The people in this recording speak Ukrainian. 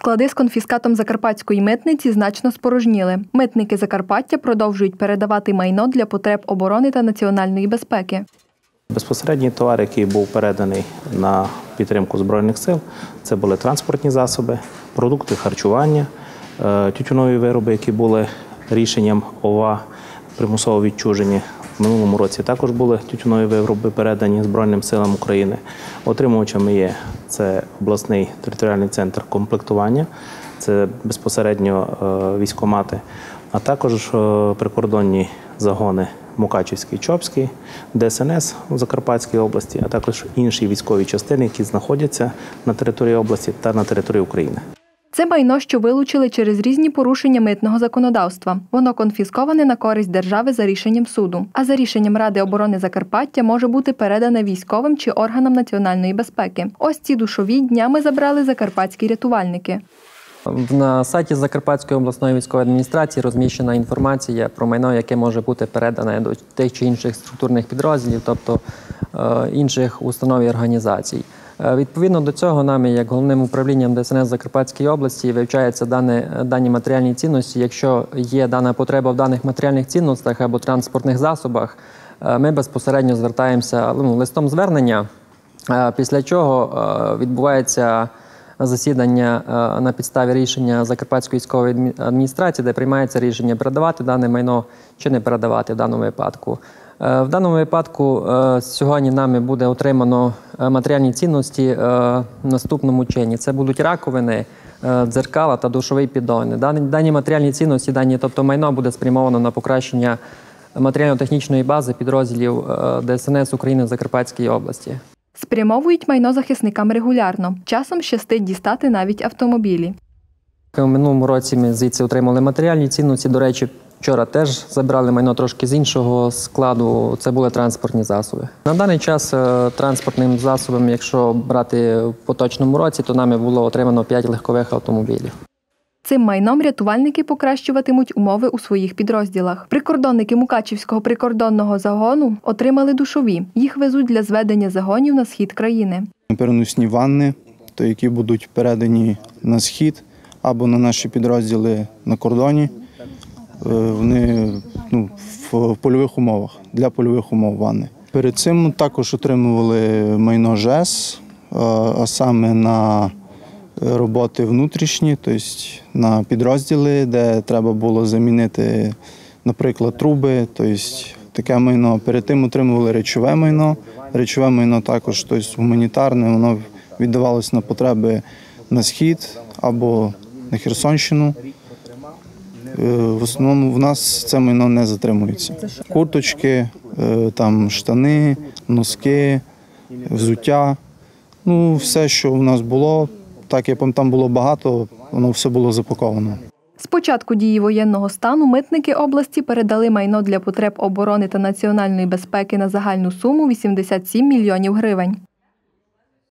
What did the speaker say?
Склади з конфіскатом закарпатської митниці значно спорожніли. Митники Закарпаття продовжують передавати майно для потреб оборони та національної безпеки. Безпосередній товар, який був переданий на підтримку Збройних сил, це були транспортні засоби, продукти харчування, е, тютюнові вироби, які були рішенням ОВА примусово відчужені. В минулому році також були тютюнові вироби передані Збройним силам України. Отримувачами є це обласний територіальний центр комплектування, це безпосередньо е, військомати, а також е, прикордонні загони Мукачівський, Чопський, ДСНС у Закарпатській області, а також інші військові частини, які знаходяться на території області та на території України. Це майно, що вилучили через різні порушення митного законодавства. Воно конфісковане на користь держави за рішенням суду. А за рішенням Ради оборони Закарпаття може бути передане військовим чи органам національної безпеки. Ось ці душові днями забрали закарпатські рятувальники. На сайті Закарпатської обласної військової адміністрації розміщена інформація про майно, яке може бути передане до тих чи інших структурних підрозділів, тобто е, інших установ і організацій. Е, Відповідно до цього, нами, як головним управлінням ДСНС Закарпатської області, вивчаються дані, дані матеріальні цінності. Якщо є дана потреба в даних матеріальних цінностях або транспортних засобах, е, ми безпосередньо звертаємося ну, листом звернення, е, після чого е, відбувається засідання е, на підставі рішення Закарпатської військової адміністрації, де приймається рішення передавати дане майно чи не передавати в даному випадку. Е, В даному випадку е, сьогодні нами буде отримано е, матеріальні цінності в наступному чині. Це будуть раковини, дзеркала та душовий піддон. Дані, матеріальні цінності, дані, тобто майно буде спрямовано на покращення матеріально-технічної бази підрозділів ДСНС України в Закарпатській області. Спрямовують майно захисникам регулярно. Часом щастить дістати навіть автомобілі. У минулому році ми звідси отримали матеріальні цінності. До речі, вчора теж забрали майно трошки з іншого складу. Це були транспортні засоби. На даний час е, транспортним засобом, якщо брати в поточному році, то нами було отримано 5 легкових автомобілів. Цим майном рятувальники покращуватимуть умови у своїх підрозділах. Прикордонники Мукачівського прикордонного загону отримали душові. Їх везуть для зведення загонів на схід країни. переносні ванни, то які будуть передані на схід або на наші підрозділи на кордоні. Е, Вони ну, в польових умовах, для польових умов ванни. Перед цим також отримували майно ЖЕС, е, а саме на роботи внутрішні, тобто на підрозділи, де треба було замінити, наприклад, труби. Тобто таке майно. Перед тим отримували речове майно. Речове майно також тобто гуманітарне, воно віддавалось на потреби на схід або на Херсонщину. Е, В основному в нас це майно не затримується. Курточки, е, там штани, носки, взуття. Ну, все, що в нас було, так як там було багато, воно все було запаковано. З початку дії воєнного стану митники області передали майно для потреб оборони та національної безпеки на загальну суму 87 мільйонів гривень.